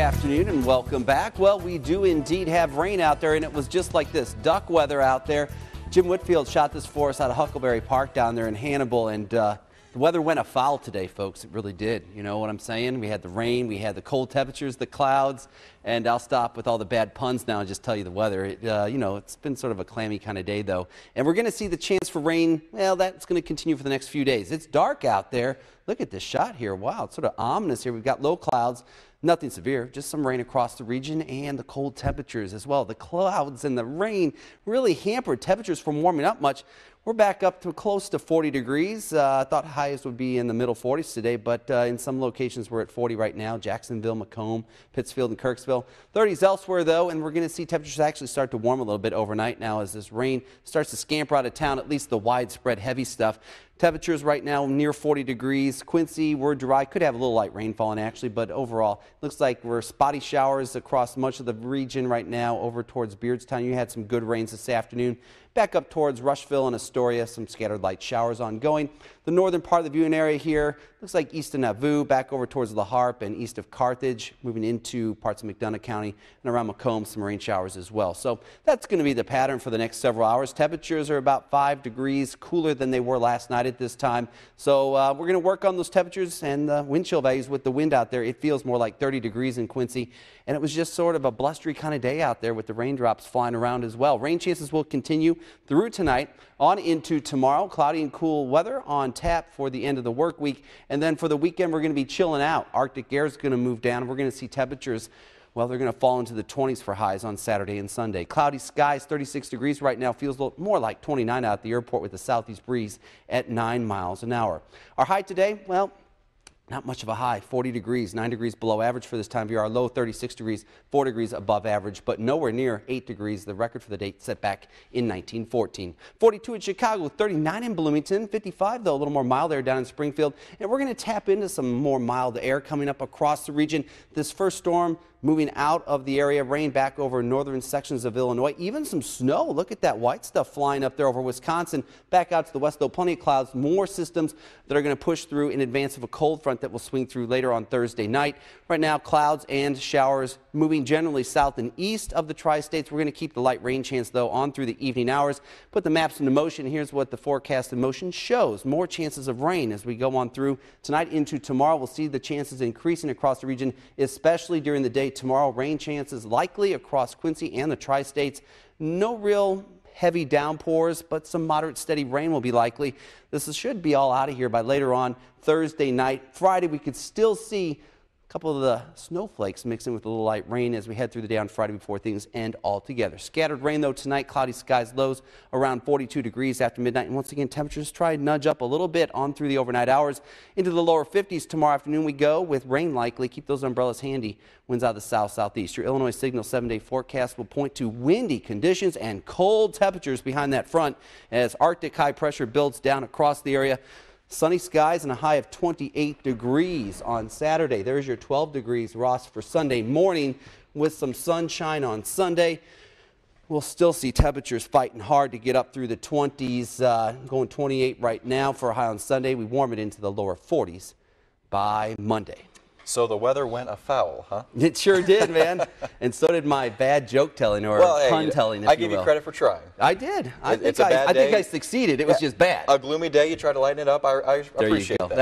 afternoon and welcome back. Well, we do indeed have rain out there, and it was just like this duck weather out there. Jim Whitfield shot this for us out of Huckleberry Park down there in Hannibal, and uh, the weather went afoul today, folks. It really did. You know what I'm saying? We had the rain, we had the cold temperatures, the clouds, and I'll stop with all the bad puns now and just tell you the weather. It, uh, you know, it's been sort of a clammy kind of day, though. And we're going to see the chance for rain. Well, that's going to continue for the next few days. It's dark out there. Look at this shot here. Wow, it's sort of ominous here. We've got low clouds. Nothing severe, just some rain across the region and the cold temperatures as well. The clouds and the rain really hampered temperatures from warming up much. We're back up to close to 40 degrees. Uh, I thought highs would be in the middle 40s today, but uh, in some locations we're at 40 right now. Jacksonville, Macomb, Pittsfield, and Kirksville. 30s elsewhere though, and we're going to see temperatures actually start to warm a little bit overnight now as this rain starts to scamper out of town, at least the widespread heavy stuff. Temperatures right now near 40 degrees. Quincy, we're dry. Could have a little light rainfall in actually, but overall, looks like we're spotty showers across much of the region right now over towards Beardstown. You had some good rains this afternoon. Back up towards Rushville and Astoria, some scattered light showers ongoing. The northern part of the viewing area here looks like east of Nauvoo, back over towards La Harpe and east of Carthage, moving into parts of McDonough County and around Macomb, some rain showers as well. So that's going to be the pattern for the next several hours. Temperatures are about five degrees cooler than they were last night at this time. So uh, we're going to work on those temperatures and the wind chill values with the wind out there. It feels more like 30 degrees in Quincy, and it was just sort of a blustery kind of day out there with the raindrops flying around as well. Rain chances will continue through tonight on into tomorrow. Cloudy and cool weather on tap for the end of the work week. And then for the weekend, we're going to be chilling out. Arctic air is going to move down. We're going to see temperatures well, they're going to fall into the 20s for highs on Saturday and Sunday. Cloudy skies, 36 degrees right now. Feels more like 29 out at the airport with a southeast breeze at 9 miles an hour. Our high today, well, not much of a high, 40 degrees, 9 degrees below average for this time of year. Our low 36 degrees, 4 degrees above average, but nowhere near 8 degrees, the record for the date set back in 1914. 42 in Chicago, 39 in Bloomington, 55 though, a little more mild air down in Springfield. And we're going to tap into some more mild air coming up across the region. This first storm moving out of the area, rain back over northern sections of Illinois, even some snow. Look at that white stuff flying up there over Wisconsin, back out to the west, though plenty of clouds, more systems that are going to push through in advance of a cold front that will swing through later on Thursday night. Right now, clouds and showers moving generally south and east of the tri-states. We're going to keep the light rain chance, though, on through the evening hours. Put the maps into motion. Here's what the forecast in motion shows. More chances of rain as we go on through tonight into tomorrow. We'll see the chances increasing across the region, especially during the day tomorrow. Rain chances likely across Quincy and the tri-states. No real heavy downpours, but some moderate steady rain will be likely. This should be all out of here by later on Thursday night. Friday, we could still see couple of the snowflakes mixing with a little light rain as we head through the day on Friday before things end altogether. Scattered rain though tonight, cloudy skies, lows around 42 degrees after midnight. And once again, temperatures try to nudge up a little bit on through the overnight hours into the lower 50s tomorrow afternoon. We go with rain likely. Keep those umbrellas handy. Winds out of the south southeast. Your Illinois Signal seven day forecast will point to windy conditions and cold temperatures behind that front as Arctic high pressure builds down across the area. Sunny skies and a high of 28 degrees on Saturday. There's your 12 degrees, Ross, for Sunday morning with some sunshine on Sunday. We'll still see temperatures fighting hard to get up through the 20s, uh, going 28 right now for a high on Sunday. We warm it into the lower 40s by Monday. So the weather went afoul, huh? It sure did, man. and so did my bad joke telling or well, pun hey, telling. I give you, you credit for trying. I did. I, think, I, I think I succeeded. It was just bad. A gloomy day, you try to lighten it up. I, I appreciate that.